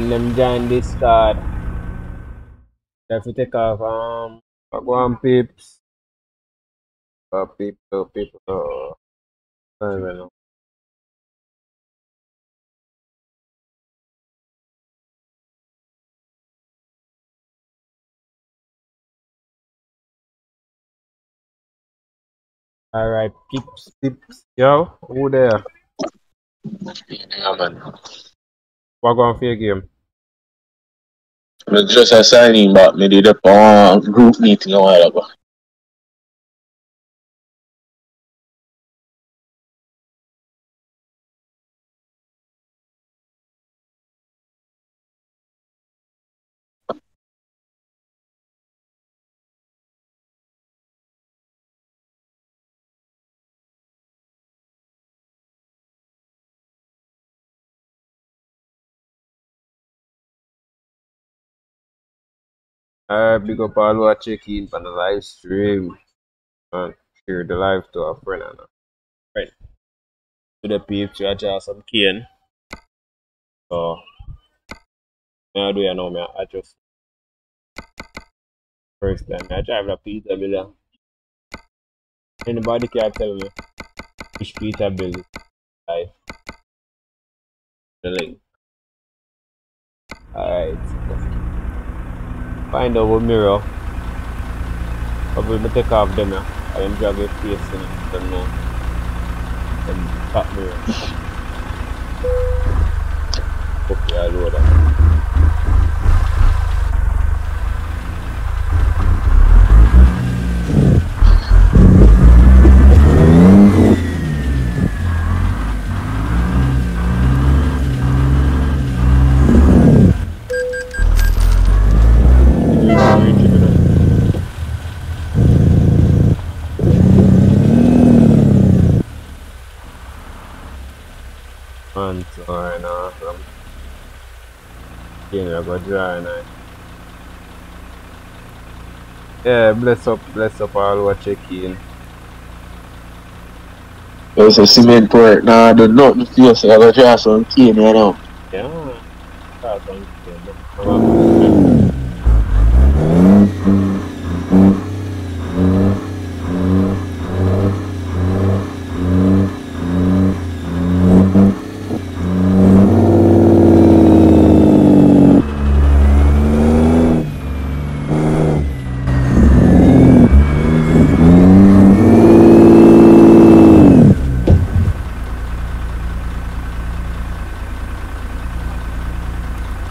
and them join Discord. If you take off, um, go on peeps. Uh, people, people, uh, I don't know. Alright, peeps, peeps. Yo, who there? Yeah, man. What going for your game? But just a signing but me did a uh, group meeting a while. Alright, big up all who are checking on the live stream. And share the live to a friend and a friend. To the you are just some cane. So, I do you know, me I just first time I drive the Peterbilt. Anybody can tell me which Peterbilt life. The link. Alright. Find what mirror. Probably me take off them yeah. I am drag your face in it. Don't know. Them top mirror. Okay, I'll load that. And so right now, I'm you know, go dry now. Yeah, bless up, bless up all who are checking. There's a cement port. Nah, I do nothing for you, so I go try some cane, you know. Yeah, that's one thing.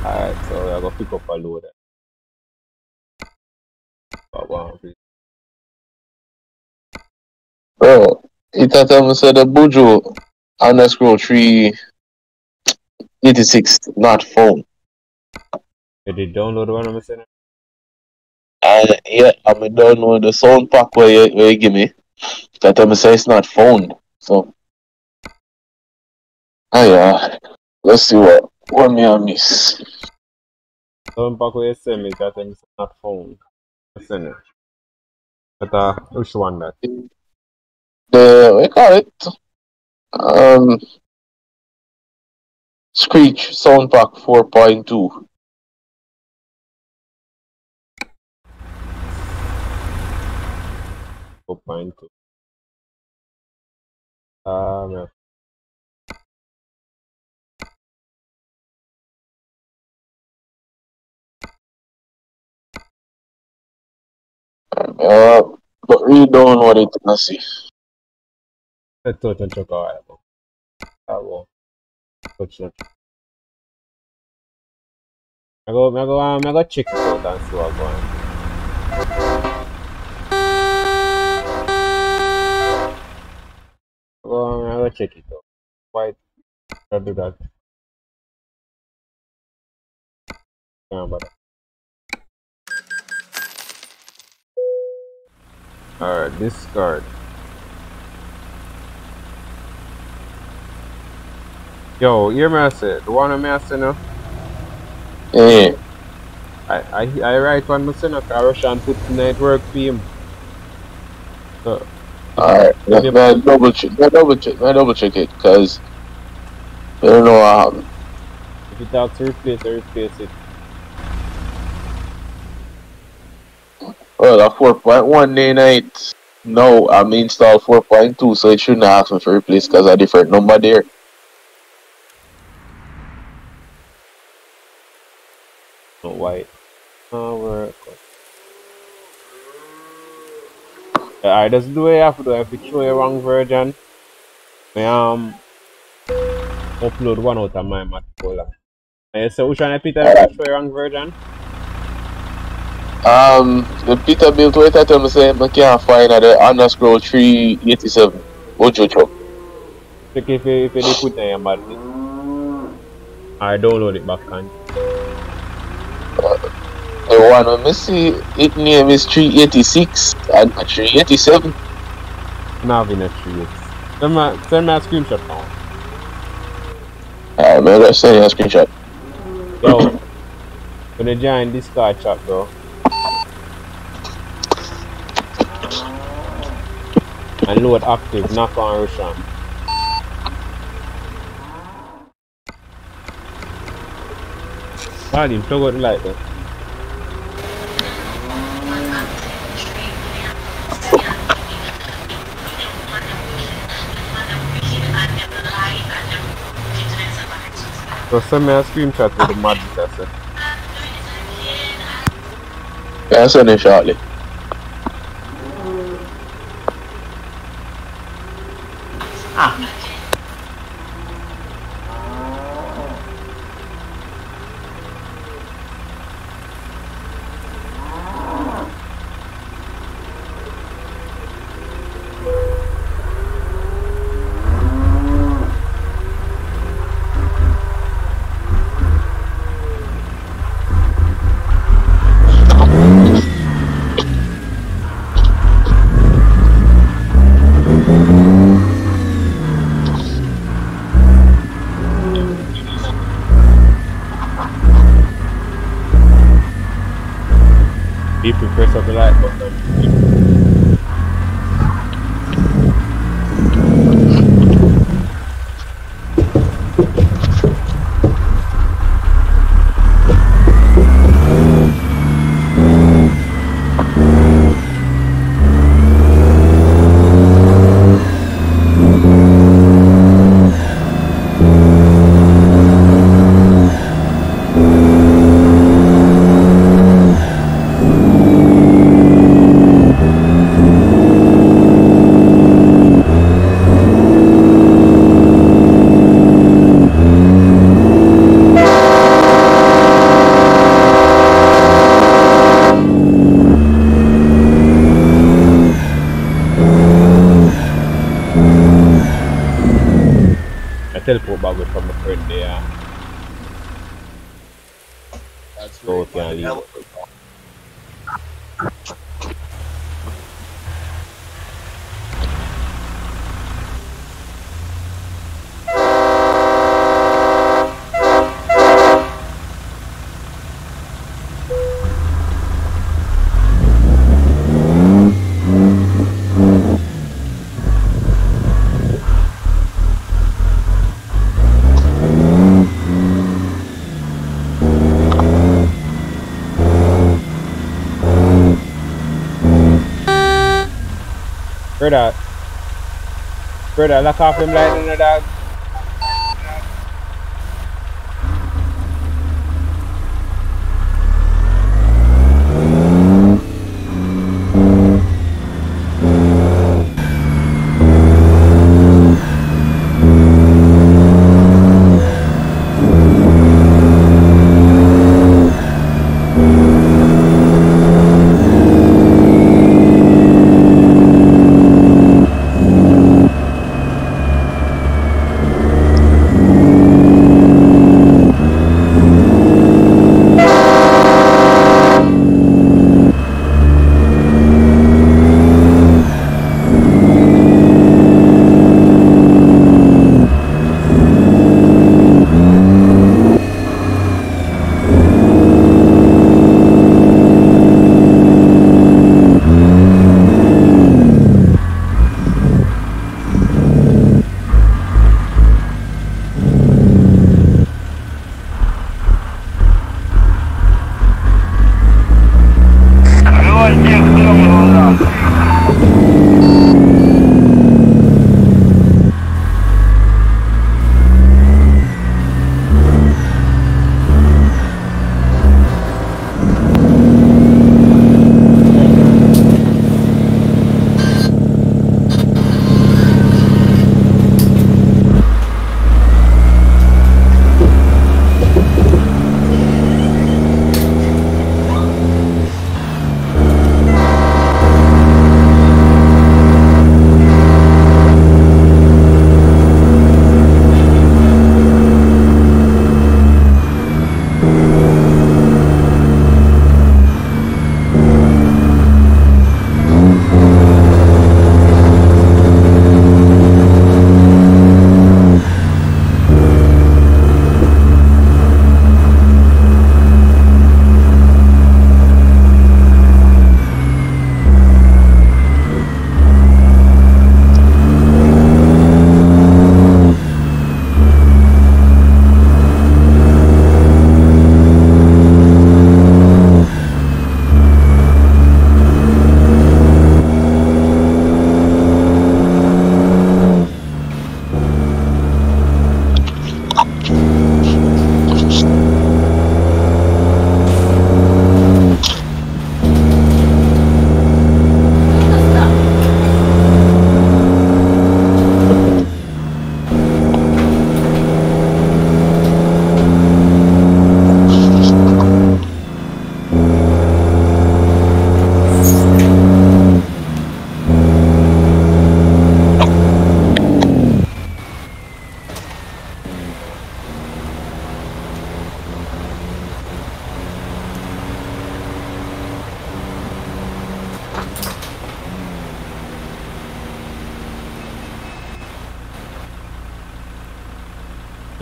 Alright, so we're gonna pick up a load. But one, please. Bro, he thought I said the Bujo underscore 386, not phone. Did you download the one I'm saying? And yeah, I'm done with the sound pack where you, where you give me. That I'm say it's not phone. So, oh yeah, let's see what what me I miss. Don't pack what you send me, that is not phone. I send it. But uh, which one that? The we call it um Screech sound pack 4.2. Four point two. Um, yeah. Uh, but read down what it I see. Let's touch and check out. I will. Touch and check. I go, I go, um, I go check it out and see what's going on. I go, um, I go check it. Why I do that? Yeah, but Alright, discard. Yo, I say, the one me I say now, Yeah. I, I, I write one say now, cause Russian put tonight work for him. So, Alright, let me double check, me double check, me double check it, cause I don't know what happened. if you talk to replace it, replace it. Well, a 4.1 day night. No, I'm installed 4.2, so it shouldn't ask me for replace because a different number there. White. Oh, work. Alright, that's the way you have to do it. If you show a wrong version, I um upload one out of my mat folder. And you say which one I Peter if you show a wrong version? Um, the Peterbilt, wait I tell me say I can't find at the underscore 387. Ojo Chop. Check if you, if you put it in your bad list. Alright, download it back and The one when me see it name is 386 and 387. now have in a tree. Send me, send me a screenshot now. Alright, man, let's send you a screenshot. Yo, when you join Discord chat bro. And load active, knock on Russian. Volume, plug out the light though. So send me a screenshot with the mad I Brother. Brother, lock off him light in the dog.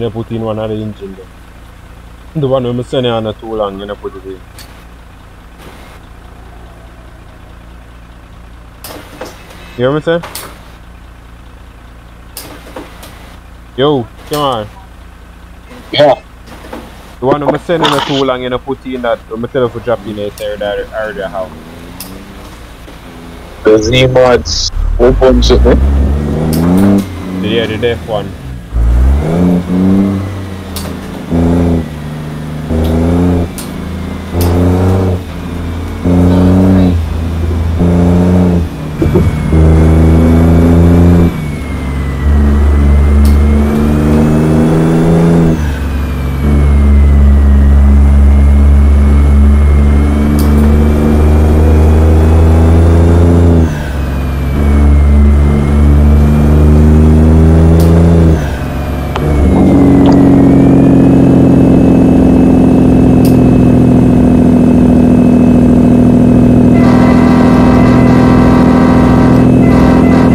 You put in one of the engine. The one send it on too long, you put it in. You hear me say? Yo, come on. Yeah. The one when I send it too long, you put in that, when I tell you to drop in it, there, there, area how. The Z mods shit, eh? Yeah, the deaf one.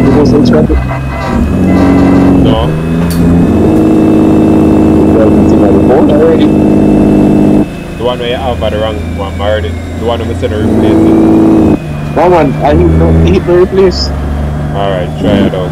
You was expected. No. Well, it's in the phone already. The one where you have the wrong one, I heard it. The one when I said to replace it. No man, I hit no hit the replace. Alright, try it out.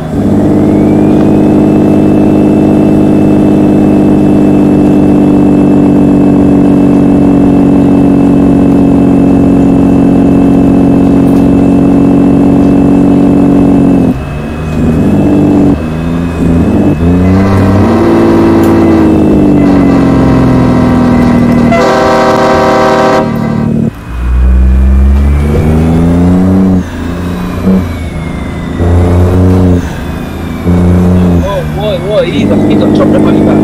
Oh, boy, boy, he's a, he's a chop the money back.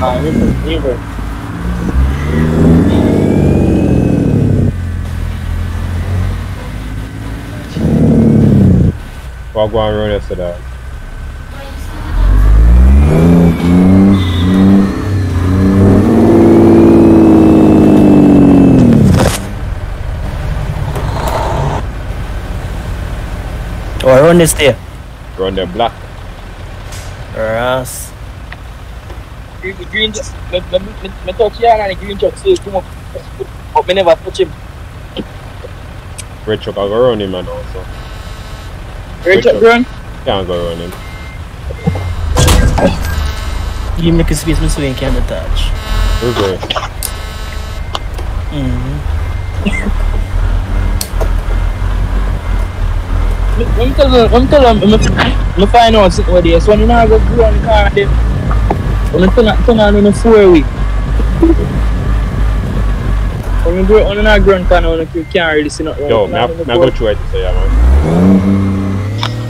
Ah, river, river. Walk one road yesterday. Oh, I run this there. Run the black. Ras. Green, green, me, me, me, me touch yan and the green truck still eh, come up. But me never touch him. Red truck, I'll go run him and also. Red truck, truck. run. Can't go run him. Give me a space so you can detach. Okay. Mm-hmm. Let me tell you, let me tell you, let me find out something with this. When you now go grow on the car, then when you turn, turn on in the four week. When you grow on the ground car, when you can't really see nothing. Yo, me, I- me I go through it to say, yeah, man.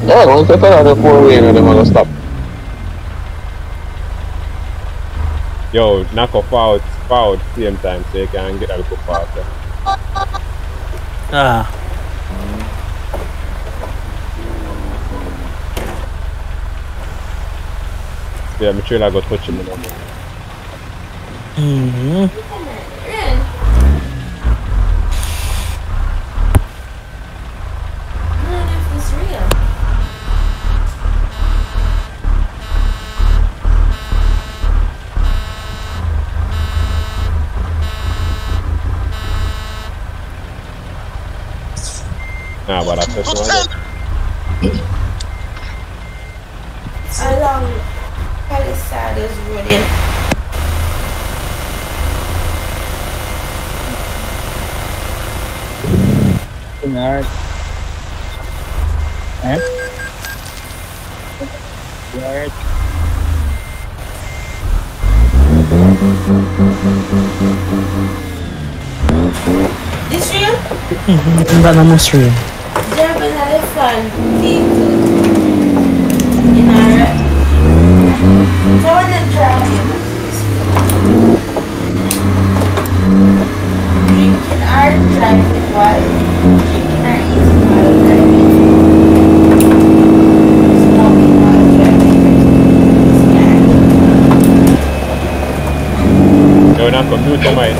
Yeah, once I turn on the four way, then I'm gonna stop. Yo, knock off out, forward same time so you can get a little faster. Ah. Yeah, my trailer got touch him. You know. Mm-hmm. That's just one. Along Palisado's running. Alright. Eh? Alright. This real? Mm-hmm. That almost real. German elephant vehicle. In our so when the driving drinking our driving while drinking our easy while driving. Smoking while driving. Yeah. Yo, na computer mine.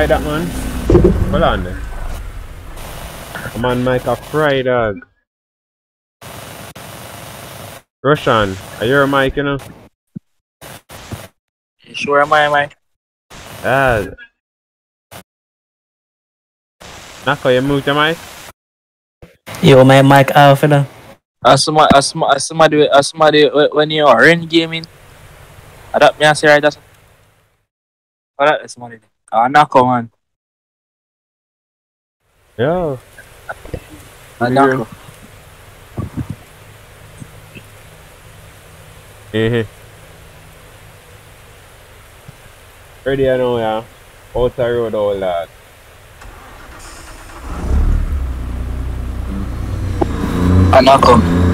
Open my that man. Hold on there. Come on, Mike, a fry dog. Roshan, are you a mic, you know? Sure am I, am I? Ah. Nako, you mute the mic? Yo, my mic off, you know. As somebody, as somebody, as somebody, as somebody wh- when you are in gaming, adapt me and say right, that's what that somebody. Ah, knock on man. Yo. Ah, knock on. Eh. Ready I know, yeah. Out the road, all that. Ah,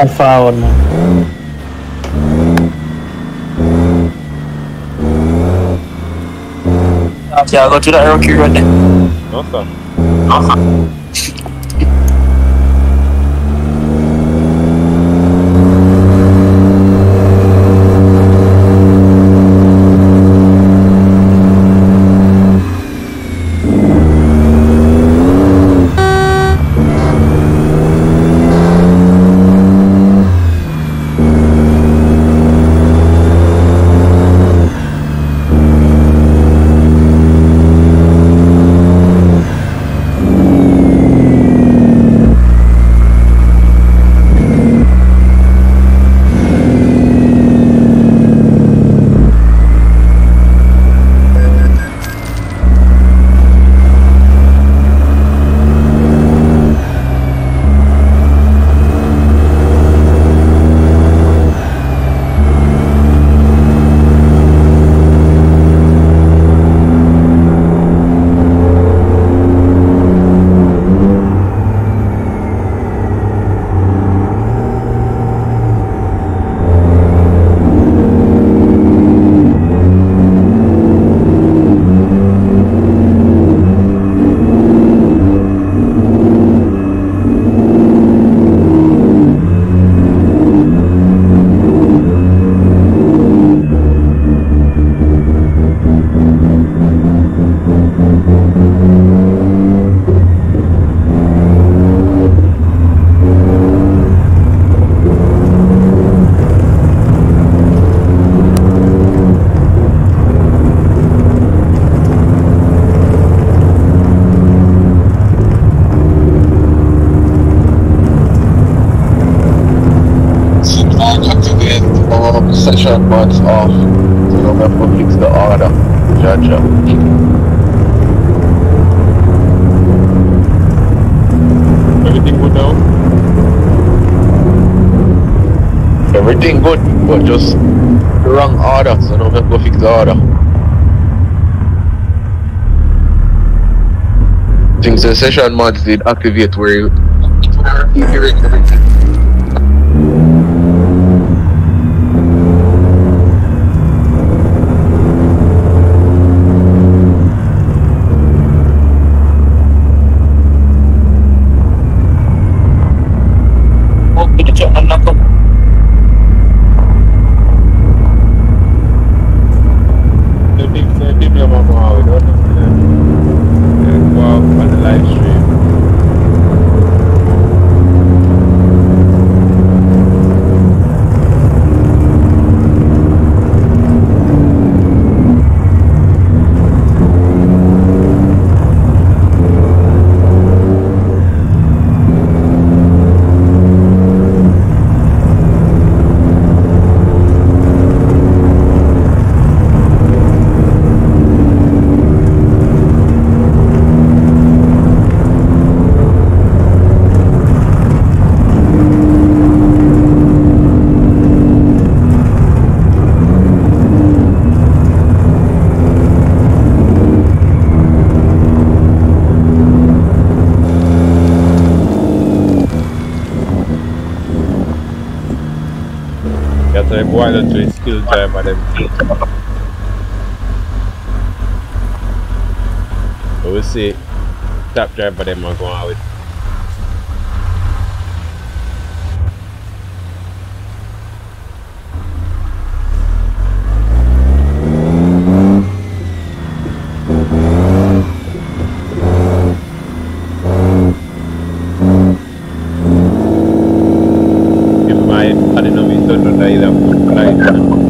I forward, man. Yeah, go to that rookie right there. No, sir. To the. Things the session mods did activate where you where you hearing everything. Oh, kita cek nak nak The big, the big number go out. Don't you Go out on the live stream. Got to a skill driver them. But we'll see. Top driver them are going out with. If my I don't know if don't know either right.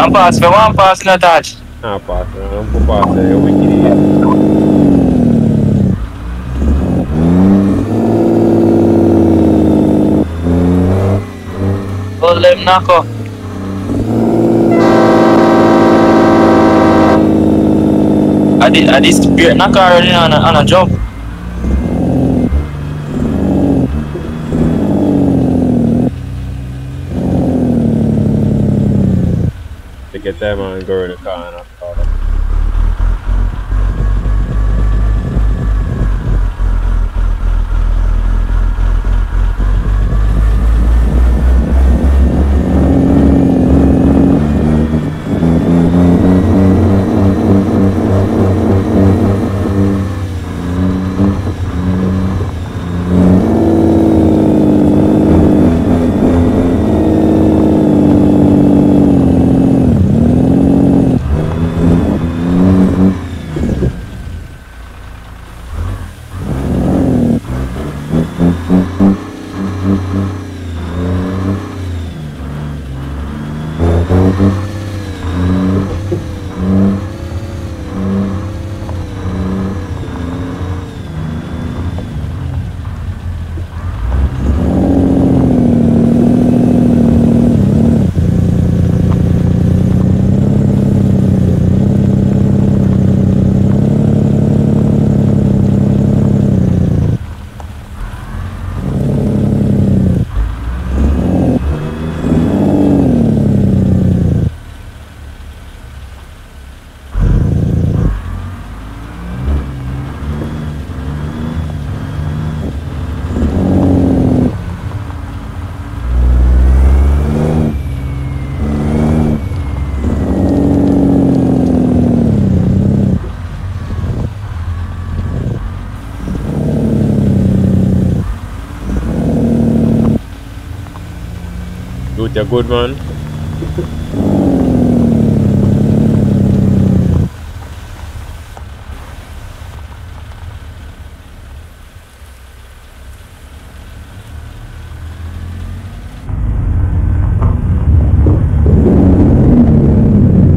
Yang pass, me one pass na touch. Ah, passa, não vou passar, eu me queria. Hold them nako. Adi, adi spirit naka already on a, on a jump. Take your time and go in the. Dude, you're good man.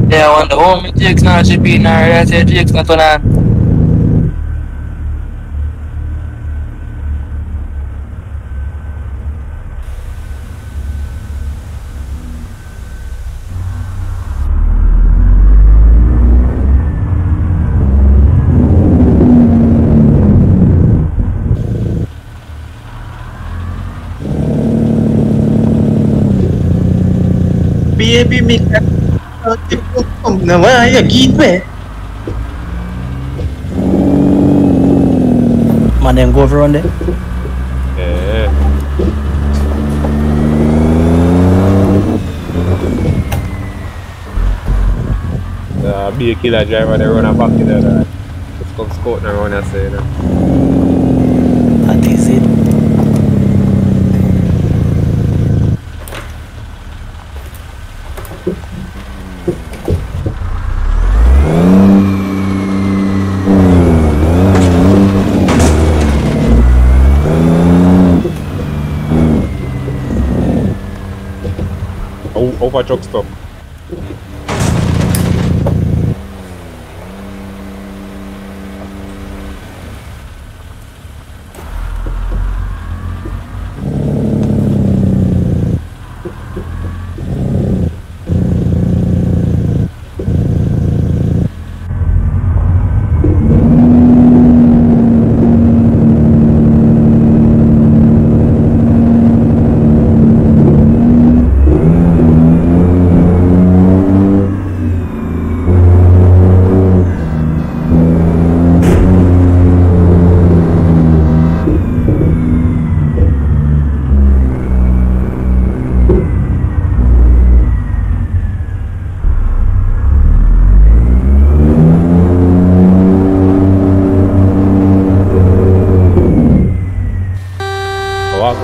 Yeah, I wonder how many Jake's not shipping or I say Jake's not on. Man, them go over on there. Yeah. Uh, be a killer driver, they run a back in there. Just come scouting around and say, you know. That is it. O- Over truck stop.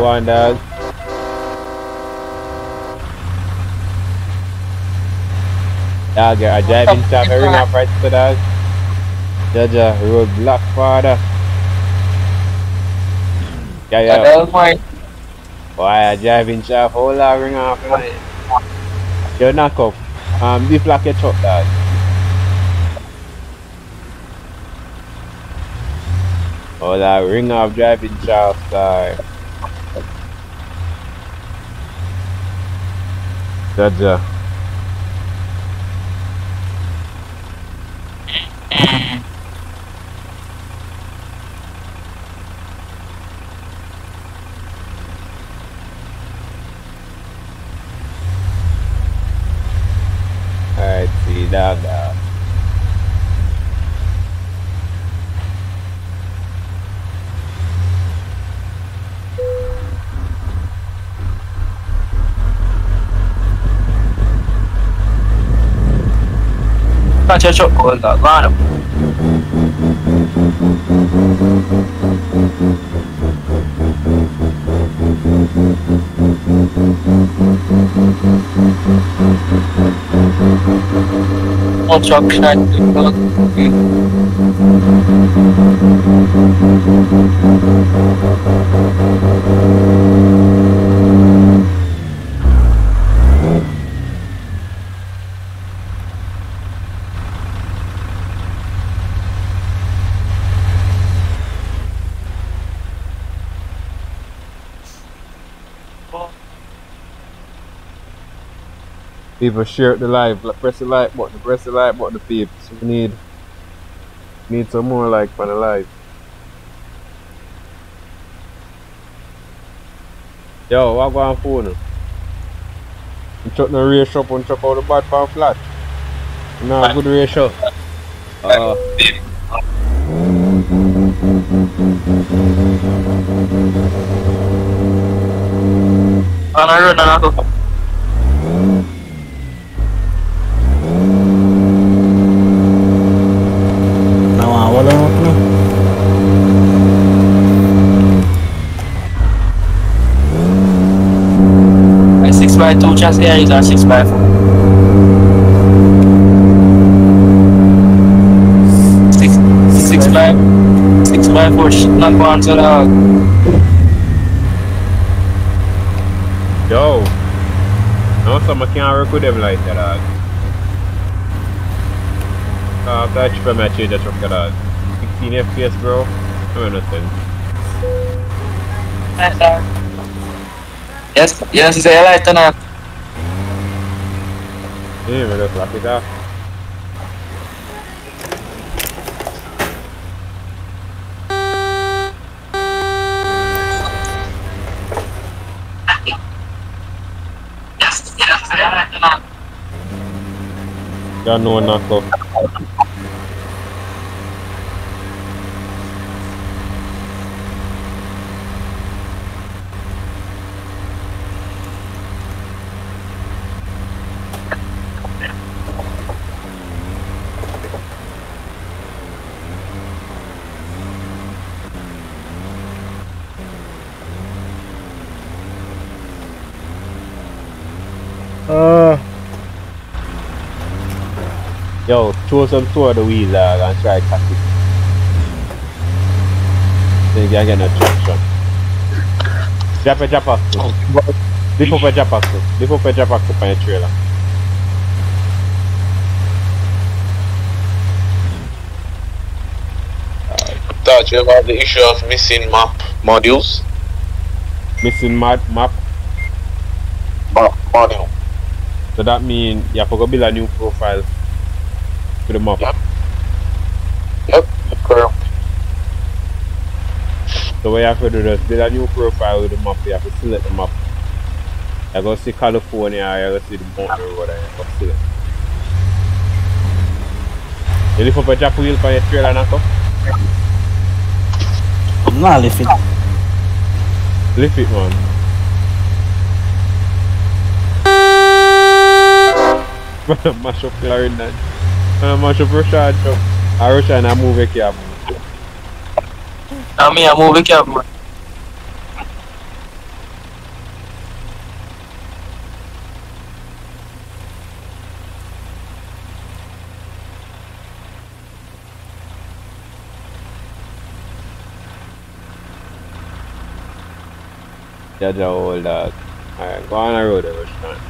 One, dog. Dog, a driving stop, a ring up right to dog. Jaja, road block, father. Yeah, yeah. Well, fine. Why a driving shaft, hold on, ring off, man. You knock up. Um, this like a truck, dog. Hold on, ring off driving shaft, dog. Jaja. Alright, dog. dog. Catch a shot goal dog. Go on People share the live. like, Press the like button. Press the like button, peeps. We need need some more like for the live. Yo, what go on phone? You chuck no race up and chuck out the bad pan flat. No, good race up. Uh, a run and a go. Now I hold on up now. A 6 by 2 chassis is a 6 by 4. 6, 6 by 6 by 4 shit not going to the yo. No, some can't work with them like that. Dog. Uh, after I chip change the truck, dog. 16 FPS, bro. I nothing. Yes, yes, say like to not. Yeah, man, just lock it off. Yes, yes, say like to not. Got no knock off. Uh. Yo, throw some of the wheel dog and try catch it. Then you get no traction. Drop a drop axle. Lift up a drop axle. Lift up a drop axle on your trailer. Thought you have the issue of missing map modules. Missing map map. Map module. So that means you have to go build a new profile for the map. Yep. Yep, correct. So what you have to do is build a new profile with the map. You have to select the map. You go see California, you go see the mountain road, and you go select. You lift up a drop wheel for your trailer now, come? I'm not lift it. Lift it, man. mash up Clarendon. Uh, mash up Rashad truck. Uh, Rashad and move a cab. I move the cab, man. Yeah, the old dog. Alright, go on the road, Rashad.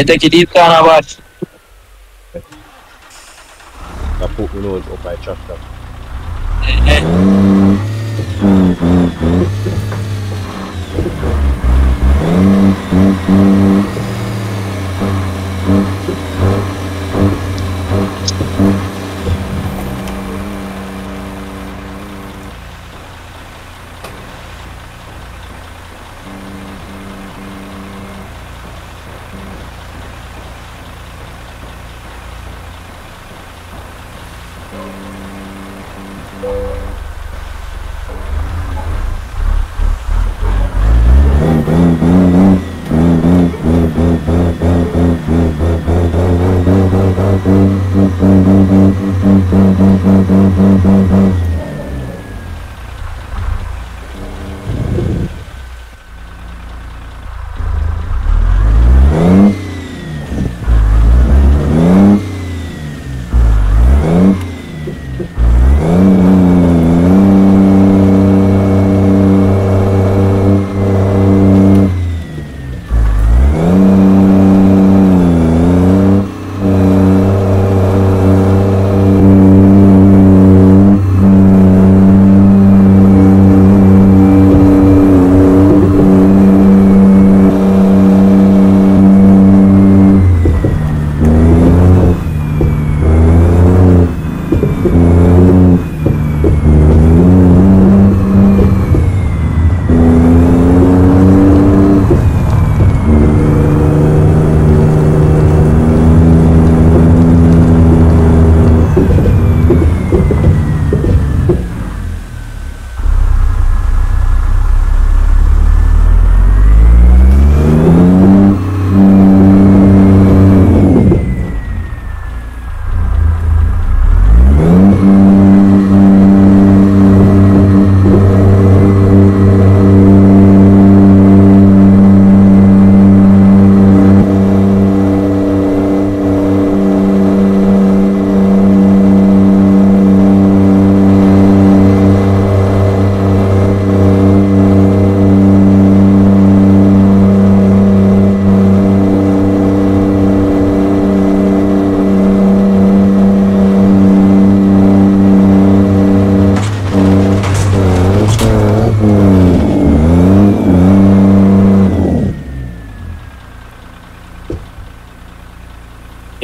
You take it deep corner, but I put my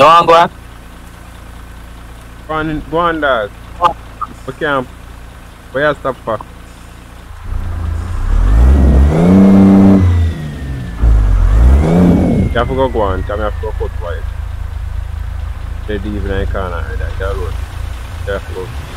ah? Go on, go on, dog. Okay, where you stop for? You have to go on, come have to go cut wide. They corner, and that that road. You have to go.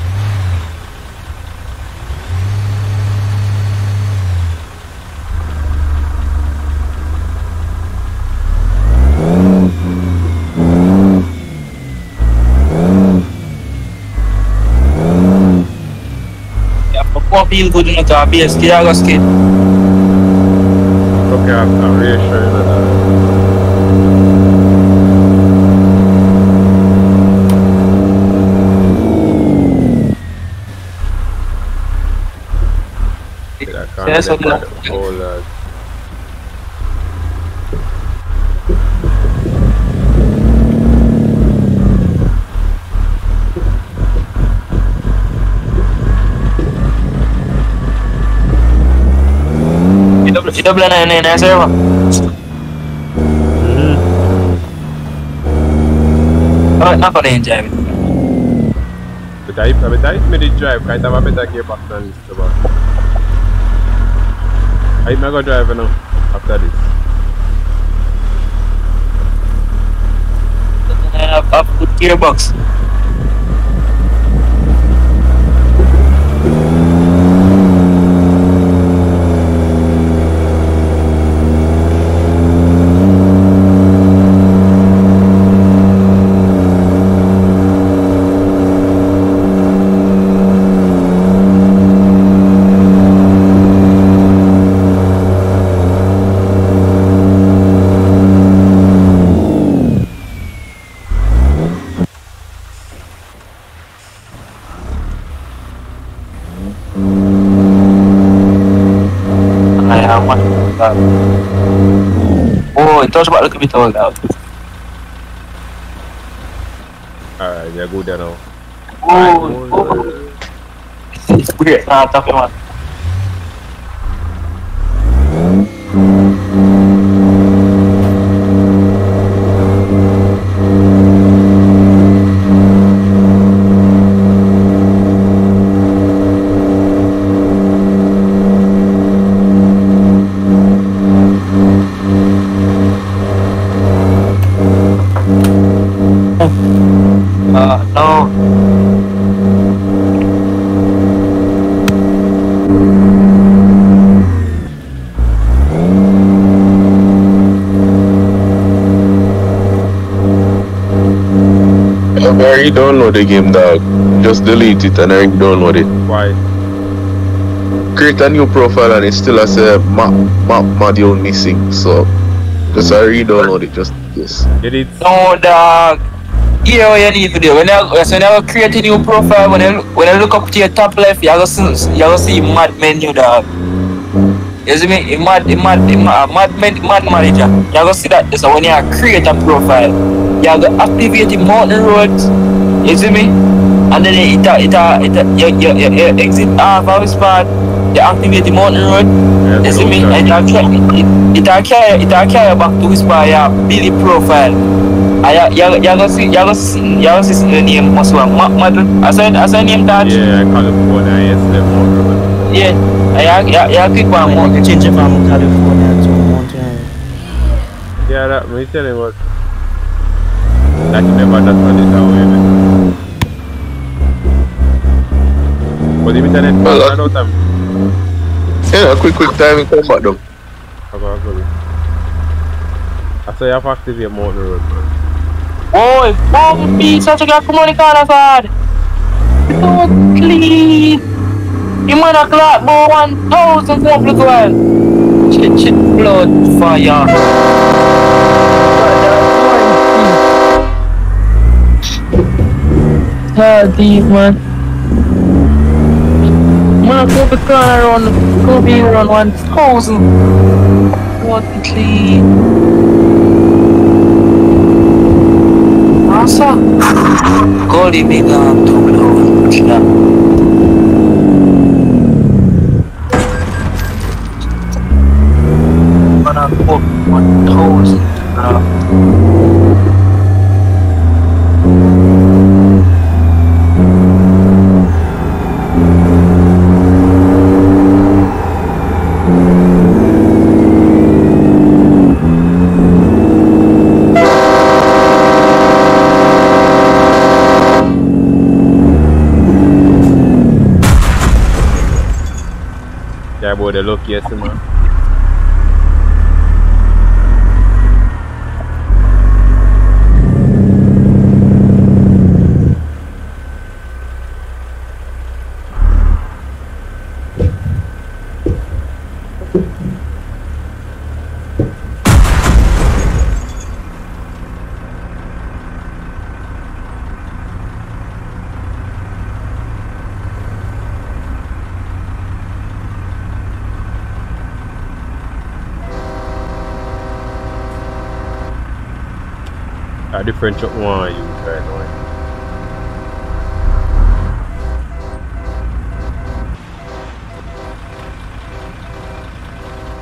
Yeah, but come feel good enough to have base kid, I go skate. Okay, I'm, I'm nine nine zero. Alright, not gonna enjoy it. But I, but I made it drive, kind of a better gearbox than this, but I may go drive now after this. I have, have uh, good gearbox. It touch about look a bit old dog. Alright, you're good now. Oh, oh. It's weird. Nah, no. I already download the game, dog. Just delete it and I already download it. Why? Create a new profile and it still has a map, map module missing. So just I re-download it just in case. Get it? No, dog. Here what you need to do. When you, so when you create a new profile, when you, when you look up to your top left, you gonna see, you gonna see mad menu, dog. You see me? A mad, a mad, a mad, mad, mad, mad manager. You're gonna see that. So when you create a profile, you gonna activate the mountain roads. You see me? And then it, it, it, it, it you, you, you, you exit ah, half of the spot. You activate the mountain road. Yeah, You see me? okay. And you carry, it, it, it, carry, it carry back to his spot. Yeah, Billy profile. Ah, and you, you, you gonna see, you gonna see, you gonna see the name must be Mad Model. I said, I said name that. Yeah, California, yes, left more Yeah. And you, you, you click one I more. can change it from California to Montreal. Yeah, that me tell you what. That you never understand it that way, man. But the internet Well, well, that- I don't Yeah, quick, quick time come back down. I got to I say you have to activate Mountain Road, man. Oi, Bombi, só chegar com o Monicana, fad. So clean. You might have clock more 1,000 public well. Shit, shit, blood, fire. Deep, man. Man, go be car around, go be around 1,000. What clean. Masa? Kau di pegang tu belum Tidak boy, the A different truck one you try now.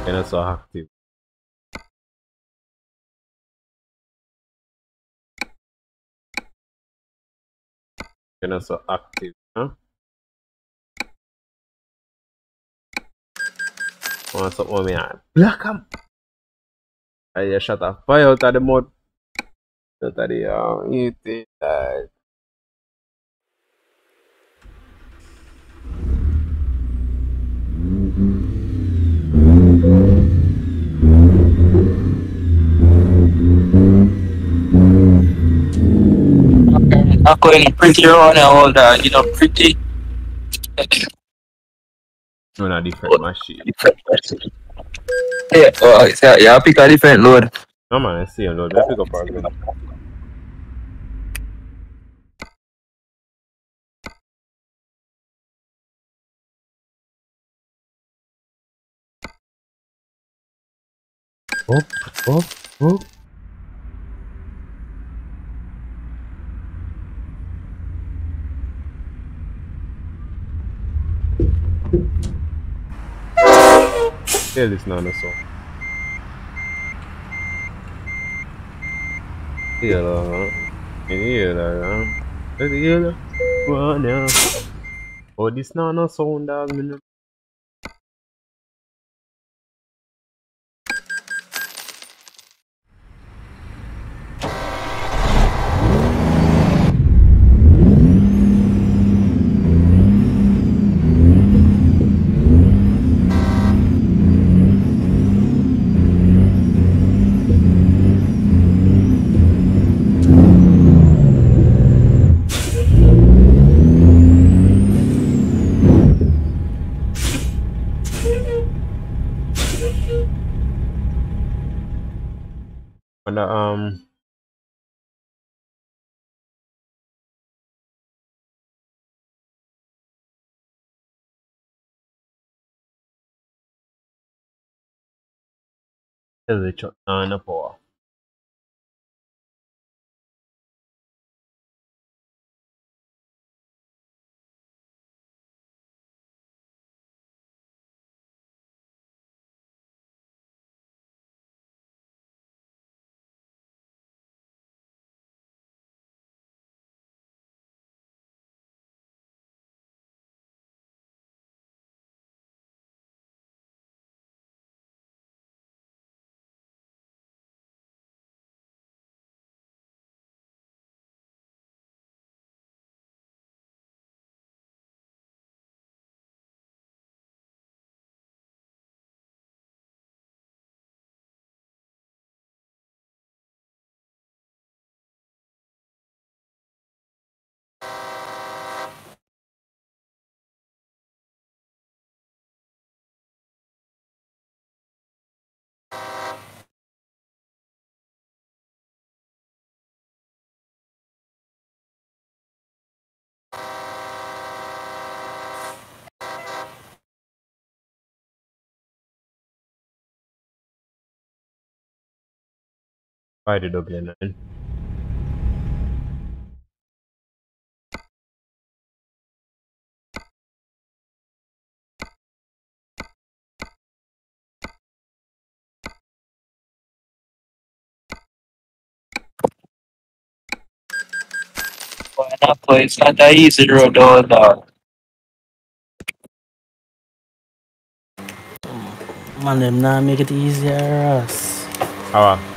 And it's so active. And it's so active, huh? What's up, ah? Black 'em. I just shut a fire out of the mud. Out of the um, eating like Aku ini pretty raw and all that You know, pretty on a different machine. Yeah, oh, yeah, yeah, pick a different load No man, I see him, Lord. Let's pick up our gun. Up, up, up. Still is not a song. Yellow, yellow, yellow, one now. Oh, this not no sound, dog. Me no- And uh, um, still the chuck on the power. By the Dublin nine. Boy, that place not that easy road though, dog. Man, them not make it easier, ah, us. How?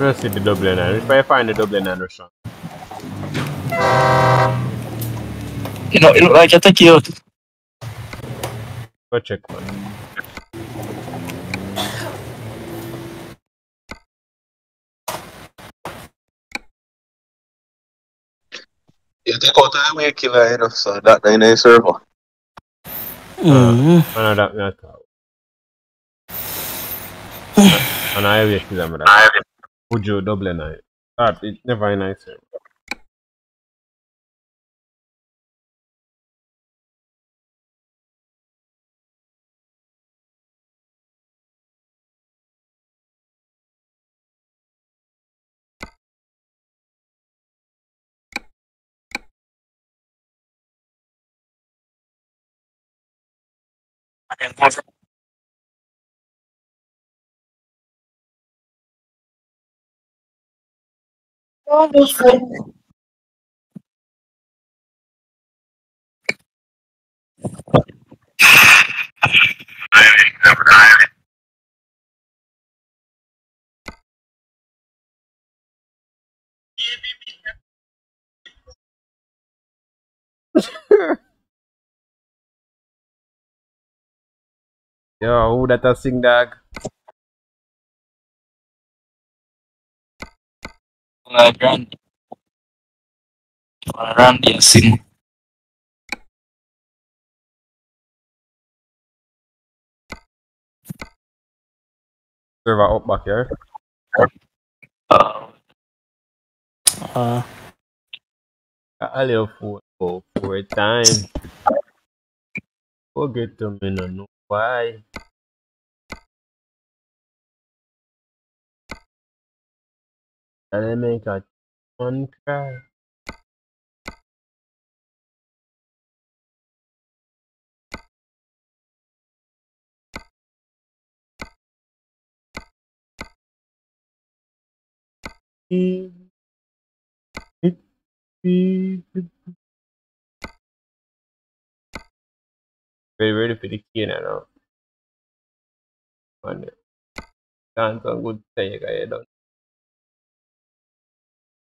Let's see the Dublin nine. If I find the Dublin nine restaurant. You know, it look like you take you. Go check man. You take out the highway killer, you know, so that ain't a server. Mm-hmm. I know that not how. And I will kill them with that. Would Ujo double nine. Ah, it never nice. I can Yo, who that a sing dog? Like Randy. Uh, Randy and sing. Server up back here. Uh, Uh, I live for for for a time. Forget to me no know And a one cry. Very ready for the key now. Man, dance good thing you got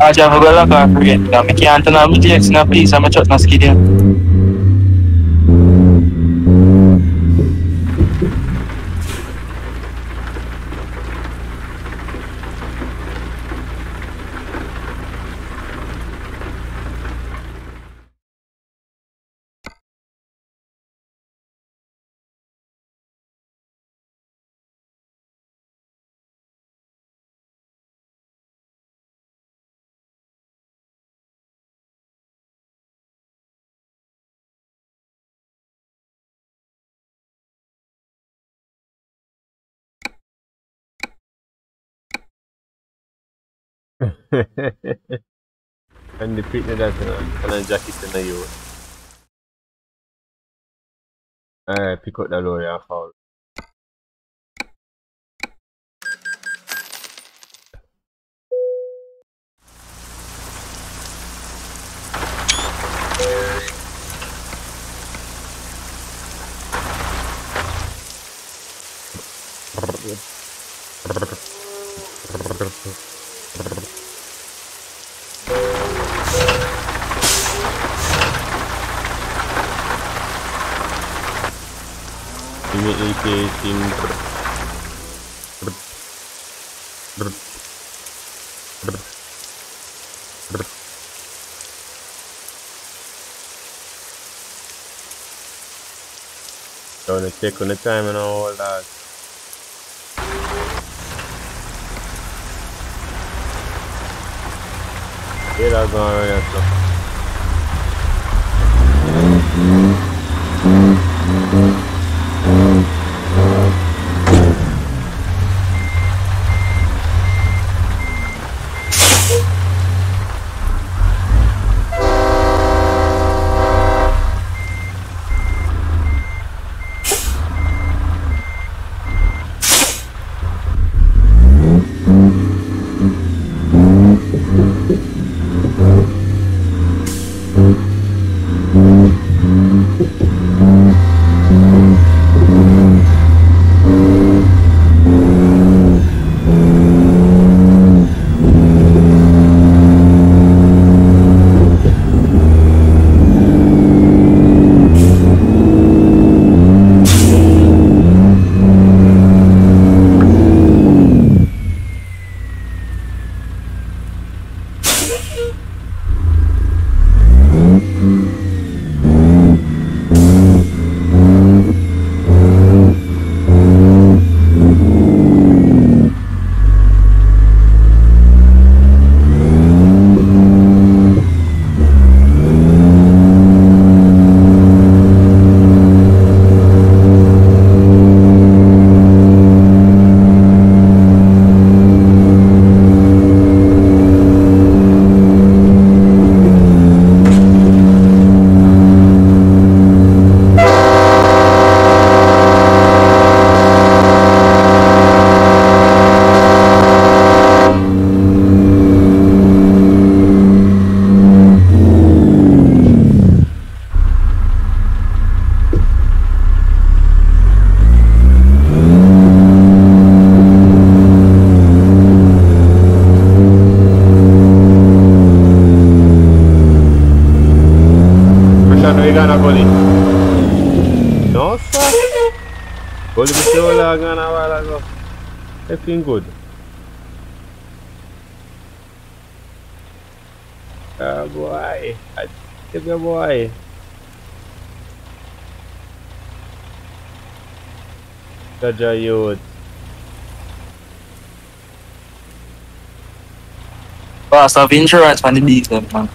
Aja Hogala ka Korean. Na miki antana miti ek sinapi sama chot naskidia. Sikit dia. and the picnic that's gonna gonna jacket in the. Alright, pick up the lorry and fall. Gonna check on the time and all that. Yeah, that's going right now. Pressure, Everything good. Ah, boy. I tell you, boy. Jaja youth. Cost of insurance on the diesel, man.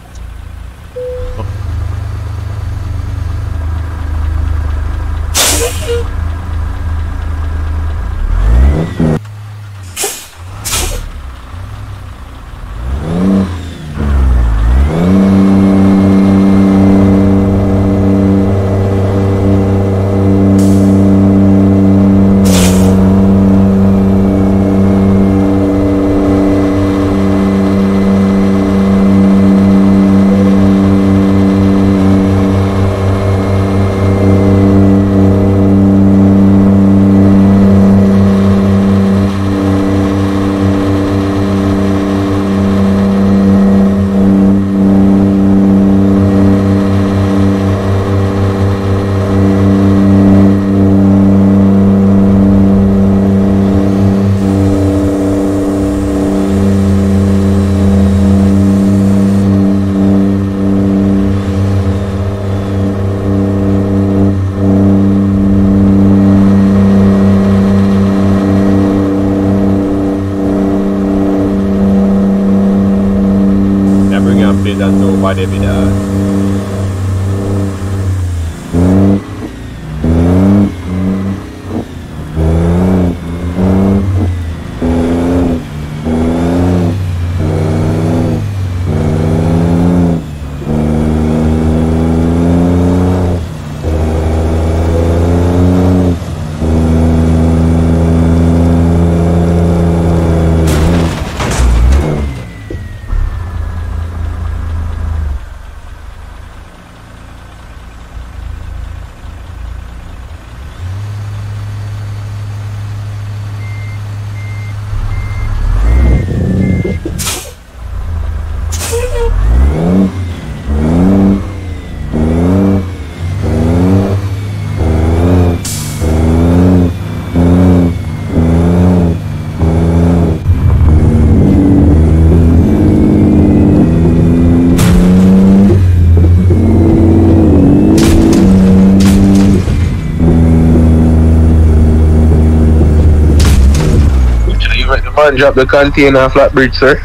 Man drop the container flat bridge, sir.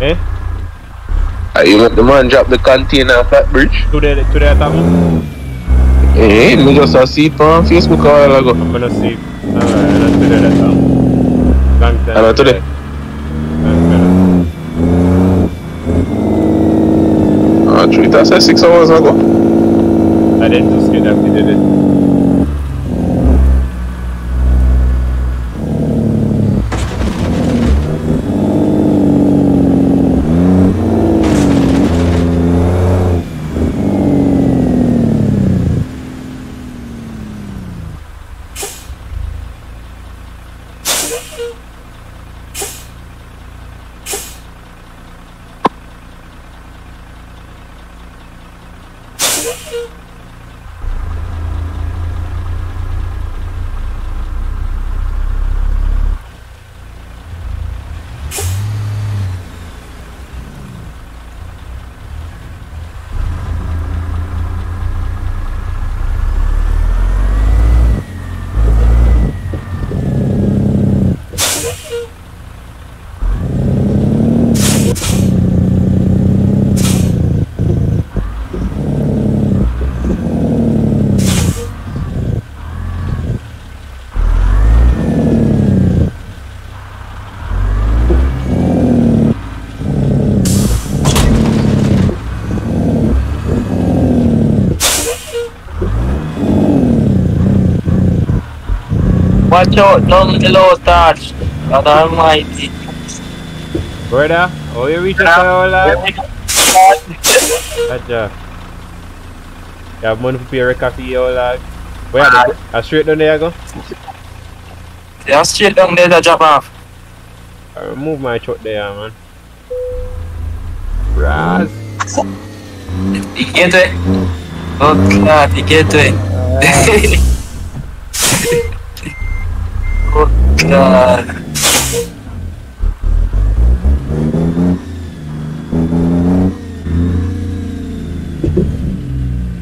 Eh? Uh, you let the man drop the container flat bridge. Today, today I thought Eh, me just a see it on Facebook a while ago. I'm gonna see. Alright, not today that time. Long time. Ah, not today. Time. Uh, three, that's uh, six hours ago. I didn't just get that, did it. Down the low touch. God almighty. Brother, how you reach out all that? Gotcha. You have money for pay a coffee that. Where are they? Ah, straight down there go. Yeah, straight down there to drop off. I remove my truck there, man. Raz. You get it? Oh God, you get it. oh God.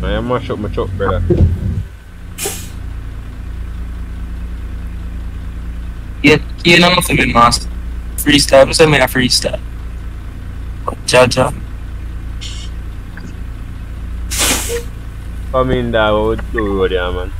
I am mash up my truck, brother. Yeah, you know nothing good master. Freestyle, what's that mean a freestyle? Jaja. Come in there, what would do there, man?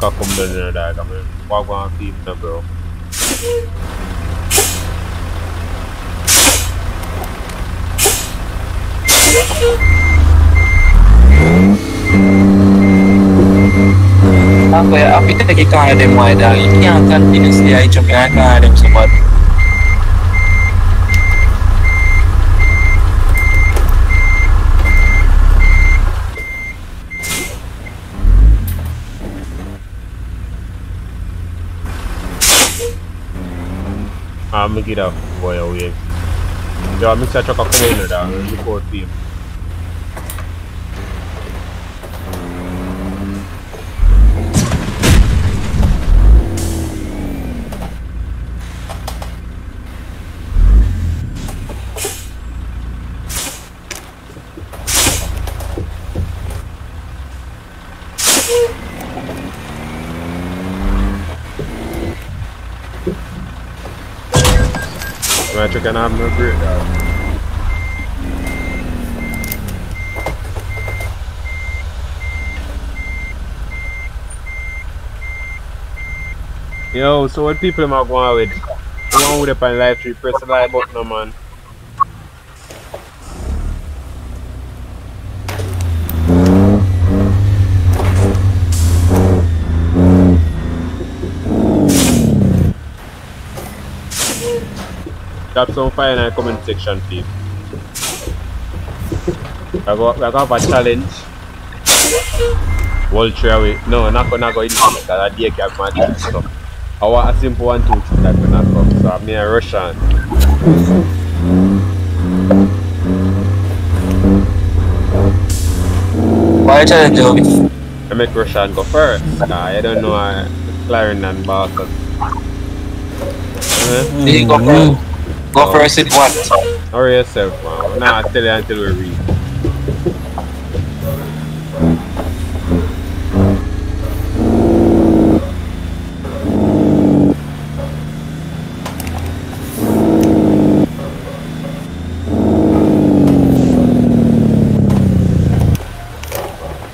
Boy, you hear me chuck a come down in the dog, I mean, walk on feet, no, bro. Ako, ako ito nagkikaya din mo dog. You can't continuously ay chok kaya kaya din sa I'm gonna chuck a team. Chuck and have no break, dog. Yo, so what people am I going with? The one with up on live tree, press the like button, man. Drop some fire in the comment section, please. We go, we go have a challenge. World three away. No, not gonna go in because I dare cap my team so. I want a simple one, two, three type of knock up. So I'm here rush on. Why you trying to do it? I make Roshan go first. Nah, I don't know uh, Clarin and Barker. Uh, You Go um, first with what? Hurry yourself, man. Nah, I tell you until we read.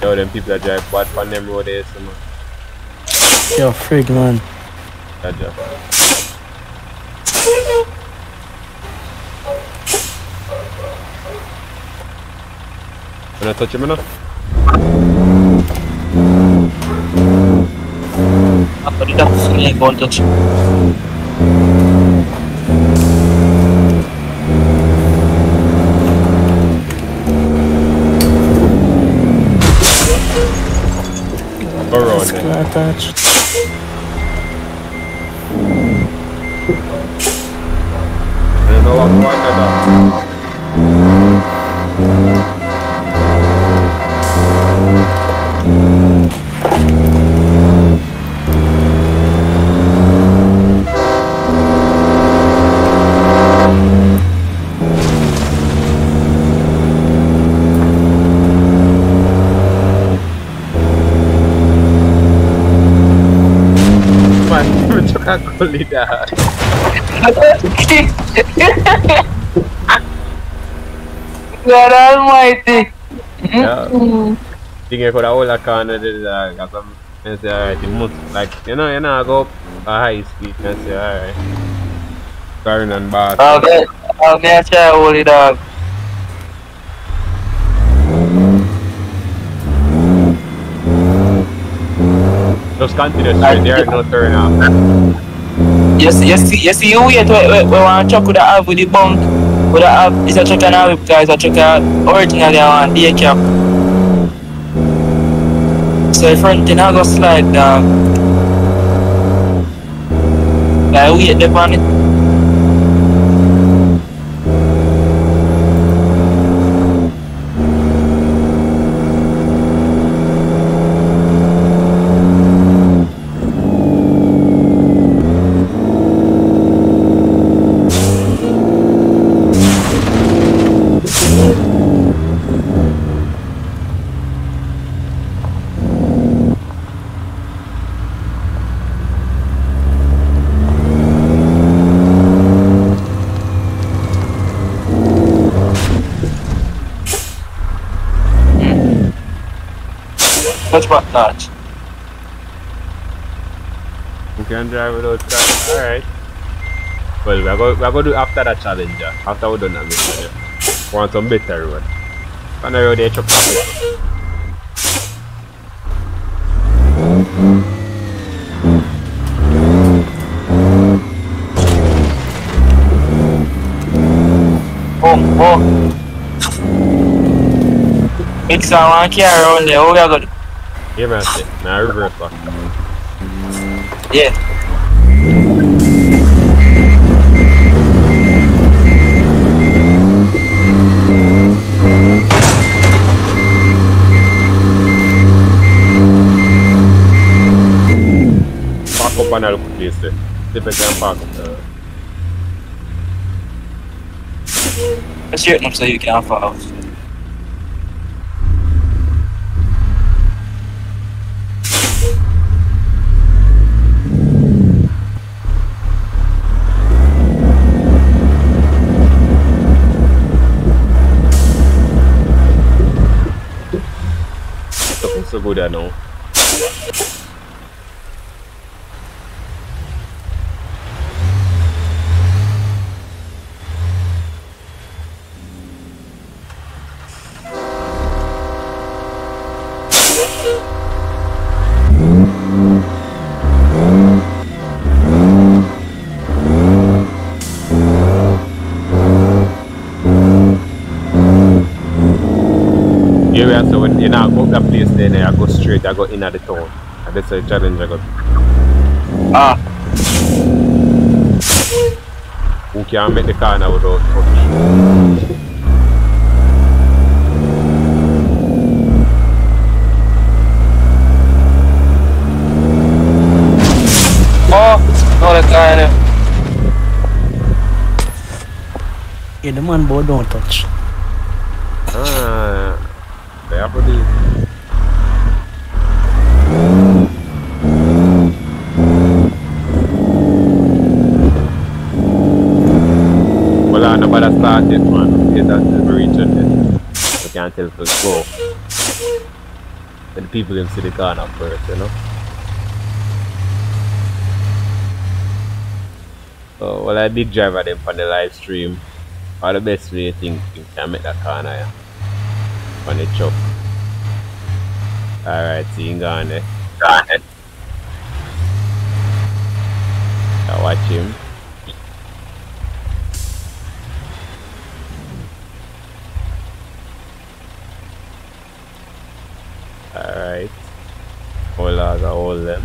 Yo, them people that drive bad on them road there, so man. Yo, frig, man. That job. Not touch him enough? Dah sini ball touch. Clear touch. Goalie there. God Almighty. Yeah. Think I could have hold a corner there, got some, and say, alright, it must, like, you know, you know, I go up a high speed and say, alright. Karen and Bart. Okay. Oh, a try hold it dog. Just continue straight, there is no turn off. Hmm. You see, you see, you see, you wait where, where, where one truck would have with the bunk. Would have, it's a truck and a whip car, it's a truck originally on day cap. So the front thing I go slide down. Like wait there on it. Touch back touch. You can drive without car. Alright. We're going we're going to do after that challenger. After we done that mission. Yeah. Want some better road. On the road, they chop traffic. Oh, oh. Boom, boom. Mix and one car around there, how we are going Yeah, man. Now reverse back. Yeah. Park up on a look place there. See if I can park up there. Let's straighten up so you Yeah, so when you know go up that place then I go straight, I go in at the town. And that's a challenge I got. Ah, Who can make the car now without fucking oh, no, the car there. Yeah, the man boy don't touch. Well, I know about the start yet, man. Get to region yet. We can't tell if it's go. when the people them see the corner first, you know. So well I big driver them on the live stream. Or the best way you think you can make that corner yeah. On the chop. Alright, see you gone there. Gone, eh? I watch him. Alright. Hold on, I hold them.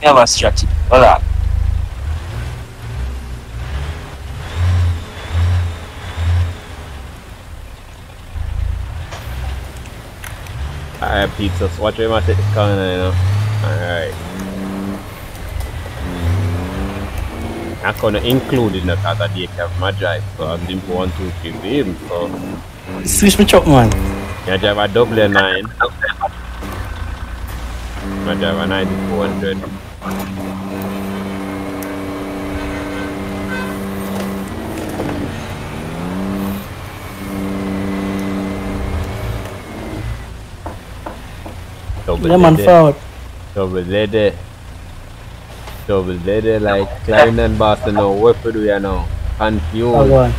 Think we have a strategy. Hold on. Alright, pizza. So watch where I take the corner, you. Alright. Mm. I'm gonna include in the car that they have my drive. So I'm doing for one, two, three, babe. So Switch me truck, man. I drive a double nine. I drive a 9400. Double Yeah, man, Z. forward. Double Z. Double Z like Klein and Boston know what to do, you know. Oh, Confused. go on.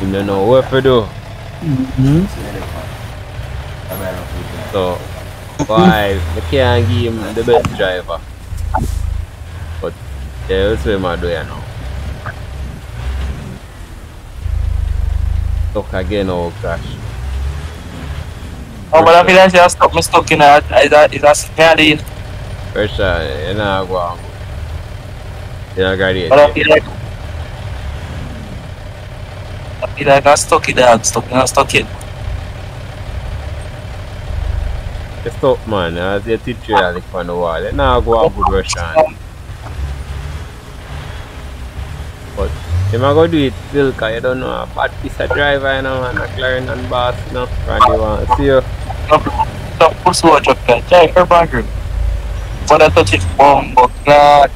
You don't know what to do. Mm-hmm. So, why I can't give him the best driver. But yeah, that's what I do, you know. Stuck again, oh gosh. Oh, but I feel like I stuck me stuck in a, is that, is that smelly? Pressure, you know, go. You know, got. But I feel like, I feel like I stuck it there, stuck, I stuck it. Just stop, man. As you teach you like on the wall. You know, go on good Russian. But you might go do it still, cause you don't know a bad piece of driver, you know, and a McLaren and boss, you know. Randy want to see you. Stop, pull slow truck there. Jai, her banger. But I touch it, bomb, but God.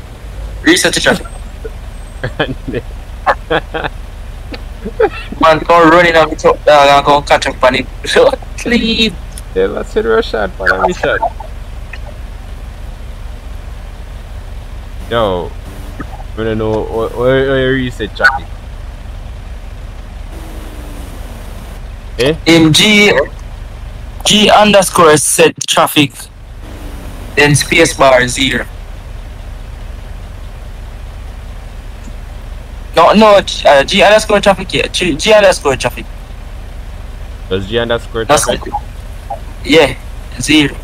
Reset the traffic. Randy. Man, go running on the truck, dog, and go catch up on it. So, Yeah, let's hit Russian for the mission. Yo, I don't know wh- where, where you said traffic. Eh? In G, G underscore set traffic, then space bar zero. No, no, uh, G underscore traffic, yeah. G, G underscore traffic. Does G underscore That's traffic? Yeah, zero.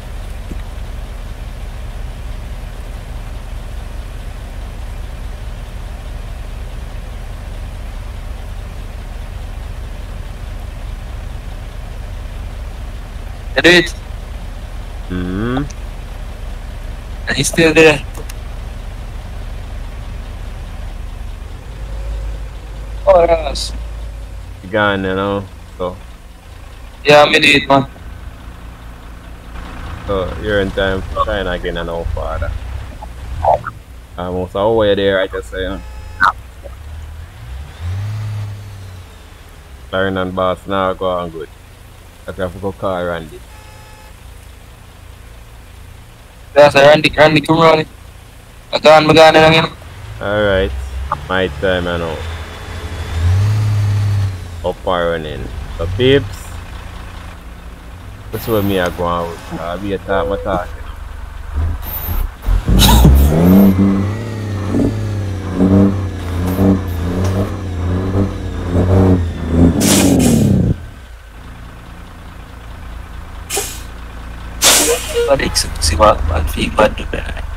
You do it, Hmm. and he's still there. Oh, yes. You gone, you know. So, Yeah, me do it, man. So you're in time for China again and no father. Almost all way there, I just say. huh? Lauren and boss now go on good. I have to go call Randy. That's a Randy, Randy, come on. Magaan, magaan na lang yun. Alright. My time, I know. Up and running. So, peeps. That's where me I go on with. I'll be a talk, my talk. Balik sa si Wag, mag-feedback doon na.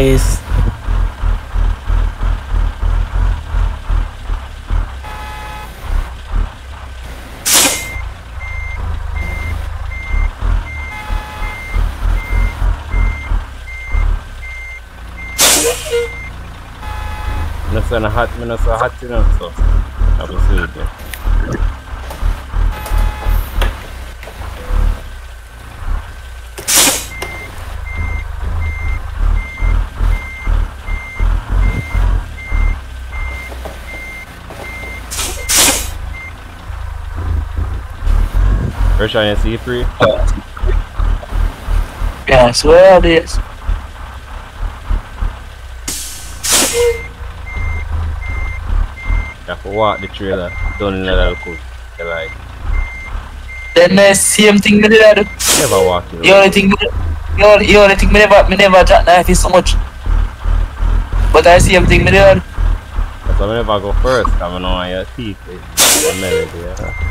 Guys. Na hot, me no so hot enough, so I will see it there. First on your C3, Yeah, swear it is. you have to walk the trailer down in the little cool. You like, Then the same thing did I do. never walk in. The only thing me the only, the only thing me never me never jackknife is so much. But I same thing I do. So I never go first, because I know on your teeth, the melody, yeah.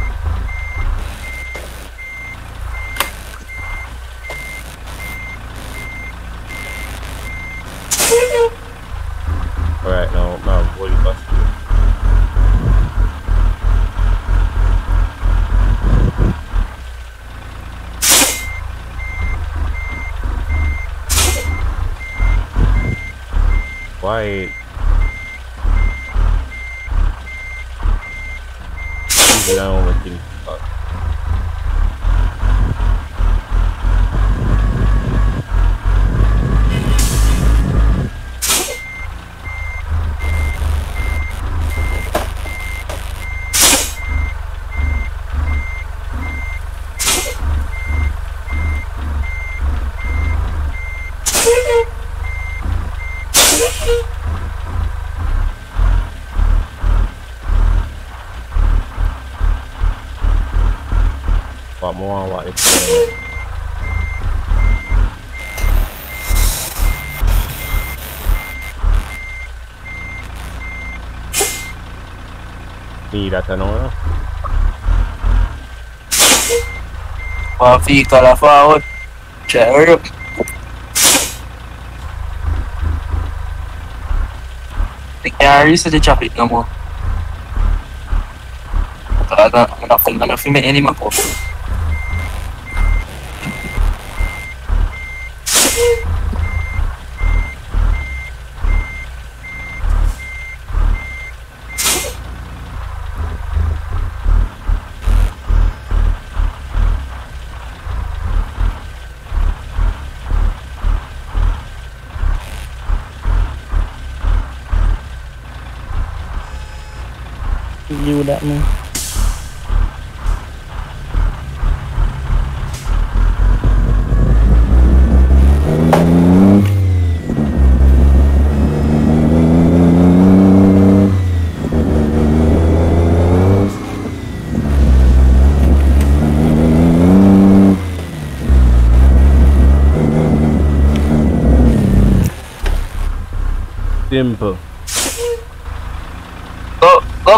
Alright, now, now, what you bust you? Why? Easy down with the fuck. What more? What it's Me that I know. One vehicle a forward. Try hurry up. They can't the traffic no more. I don't, I'm not filming, I'm not nhiều đạn này.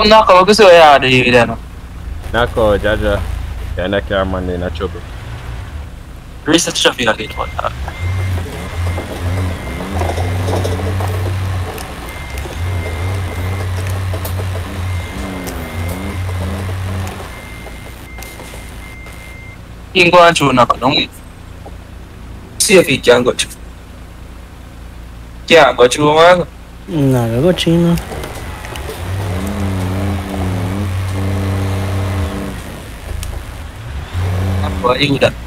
Go, go knock over, go see what you are doing there now. Nako, Jaja. And that cameraman in a trouble. Reset traffic again, what? You can go and through now, don't we? See if he can go through. Can't go through, man. Nah, go China. Apa you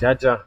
Jaja.